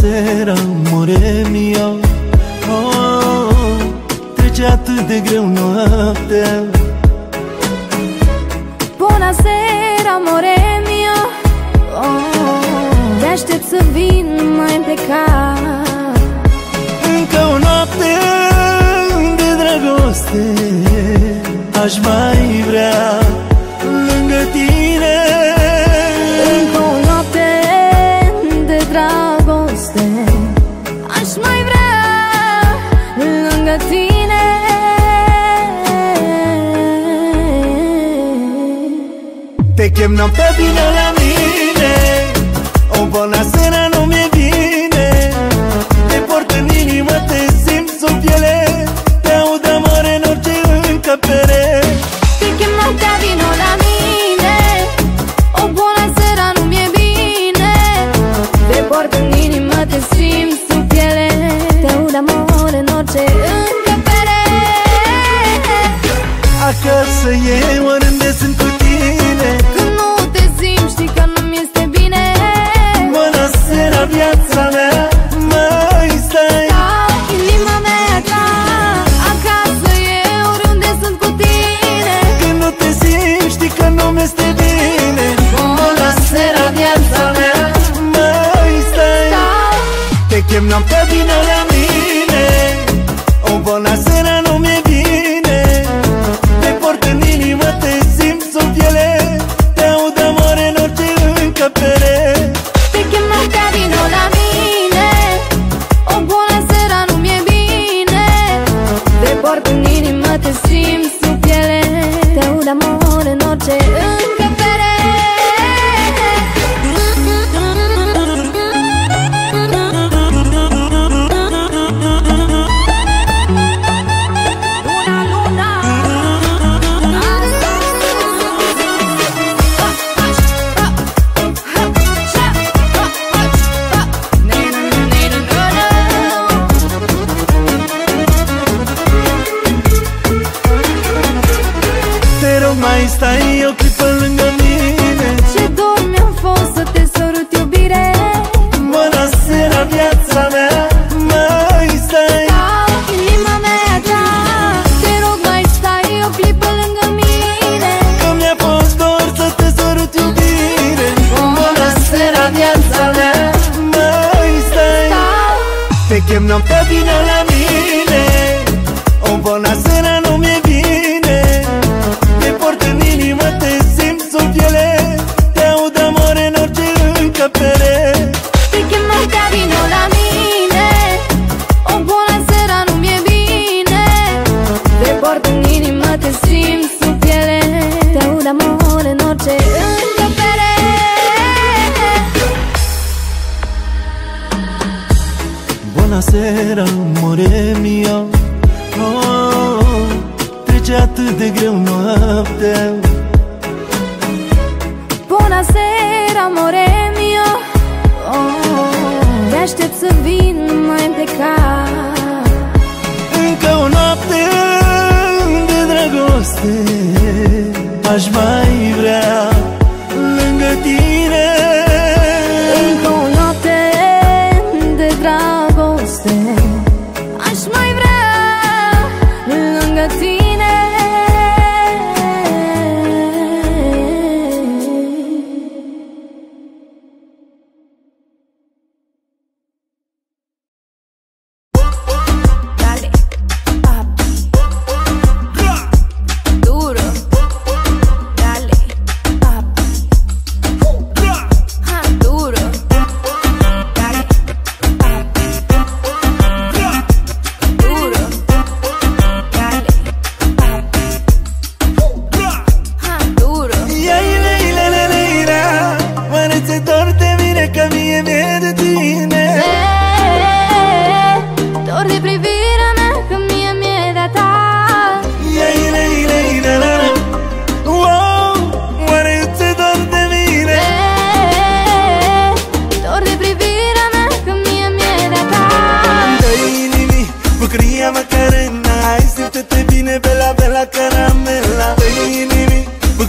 seră, more mia oh, Trece atât de greu noaptea. Bună seara, more mia oh, Te aștept să vin mai pleca Încă o noapte de dragoste Aș mai vrea. Te chem n-am pe bine la mine. O bonasă I'm not dire la No te vine la noapte. Bună seara, amore mio. Oh, Te aștept să vin mai plecat. Încă o noapte de dragoste Aș mai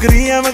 Críame